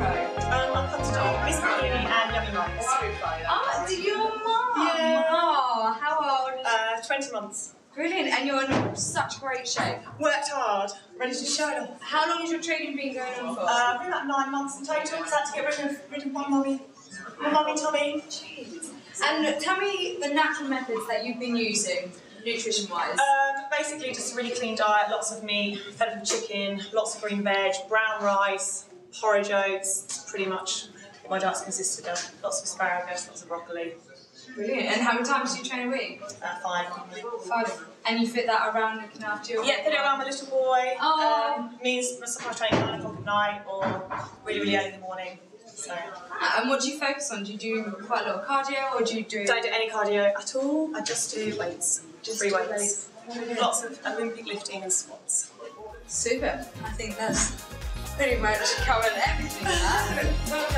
and your pro? Um, I'm cut to dog, Miss and Yummy Mums. Oh, do your mum? Yeah. Oh, how old? Uh, 20 months. Brilliant, and you're in such great shape. Worked hard, ready to show it off. How long has your training been going on for? Uh, about nine months in total, because I had to get rid of, rid of my mummy. My mummy tummy. and tell me the natural methods that you've been using, nutrition-wise. Um, basically, just a really clean diet, lots of meat, fed with chicken, lots of green veg, brown rice, porridge oats, pretty much what my diet's consisted of. Lots of asparagus, lots of broccoli, Brilliant. And how many times do you train a week? uh, fine. Five. And you fit that around looking after your Yeah, fit it around my little boy. Oh. Um, means sometimes training at 9 o'clock at night or really, really early in the morning. So, Ah, and what do you focus on? Do you do quite a lot of cardio or do you do don't do any cardio at all, I just do weights, just free weights. Lots of Olympic lifting and squats. Super. I think that's pretty much covered everything.